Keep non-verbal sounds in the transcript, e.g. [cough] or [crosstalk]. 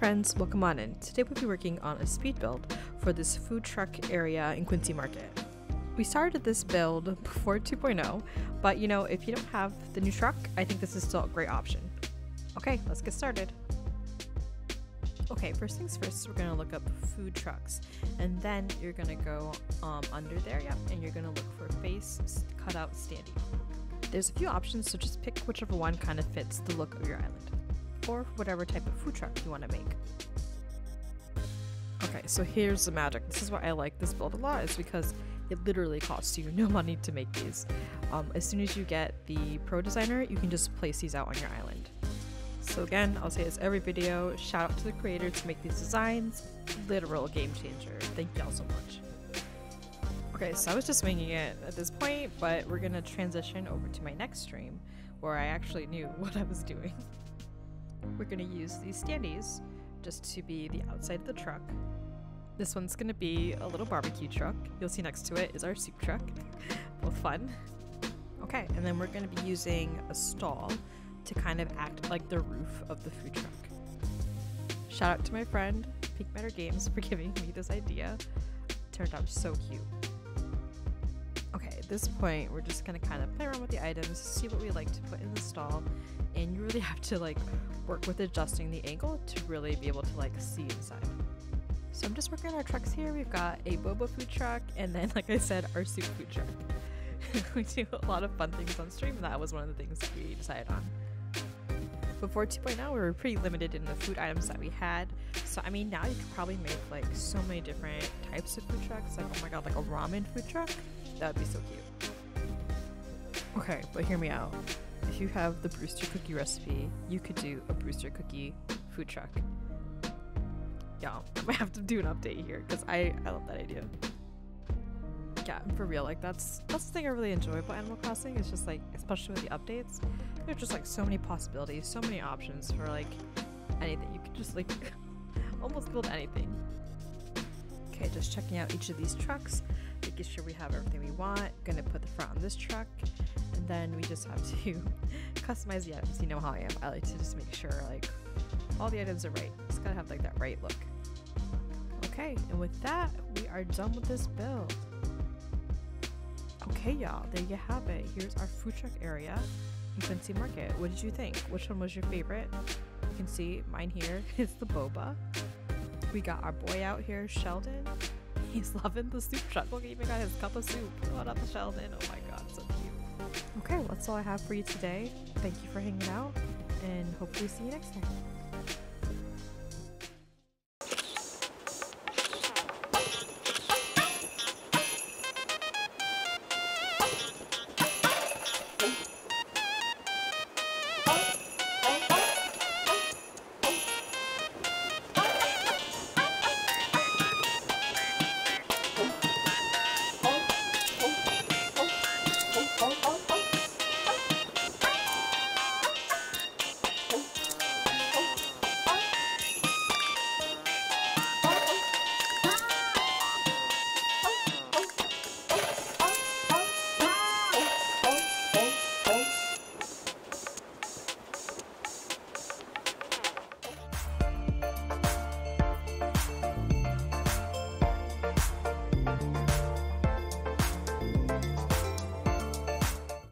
friends, welcome on in. Today we'll be working on a speed build for this food truck area in Quincy Market. We started this build before 2.0, but you know, if you don't have the new truck, I think this is still a great option. Okay, let's get started. Okay, first things first, we're gonna look up food trucks, and then you're gonna go um, under there, yep, and you're gonna look for face cutout standee. There's a few options, so just pick whichever one kind of fits the look of your island, or whatever type of food truck you want to make. Okay, so here's the magic. This is why I like this build a lot, is because it literally costs you [laughs] no money to make these. Um, as soon as you get the Pro Designer, you can just place these out on your island. So again, I'll say this every video, shout out to the creators to make these designs. Literal game changer. Thank y'all so much. Okay, so I was just winging it at this point, but we're gonna transition over to my next stream where I actually knew [laughs] what I was doing. We're gonna use these standees just to be the outside of the truck. This one's gonna be a little barbecue truck. You'll see next to it is our soup truck. [laughs] Both fun. Okay, and then we're gonna be using a stall to kind of act like the roof of the food truck. Shout out to my friend, Pink Matter Games, for giving me this idea. It Turned out so cute. This point, we're just gonna kind of play around with the items, see what we like to put in the stall, and you really [laughs] have to like work with adjusting the angle to really be able to like see inside. So I'm just working on our trucks here. We've got a boba food truck, and then, like I said, our soup food truck. [laughs] we do a lot of fun things on stream, and that was one of the things we decided on before 2.0 we were pretty limited in the food items that we had so i mean now you could probably make like so many different types of food trucks like oh my god like a ramen food truck that would be so cute. Okay but hear me out. If you have the brewster cookie recipe you could do a brewster cookie food truck. Y'all, [laughs] i might have to do an update here because i i love that idea. Yeah for real like that's that's the thing i really enjoy about animal crossing It's just like especially with the updates. There's just like so many possibilities, so many options for like anything. You could just like [laughs] almost build anything. Okay, just checking out each of these trucks, making sure we have everything we want. Gonna put the front on this truck, and then we just have to [laughs] customize the items. You know how I am. I like to just make sure like all the items are right. It's gotta have like that right look. Okay, and with that, we are done with this build. Okay, y'all, there you have it. Here's our food truck area. Quincy Market. What did you think? Which one was your favorite? You can see mine here [laughs] is the boba. We got our boy out here, Sheldon. He's loving the soup truck. He even got his cup of soup. What up, the Sheldon? Oh my god, so cute. Okay, well, that's all I have for you today. Thank you for hanging out, and hopefully see you next time.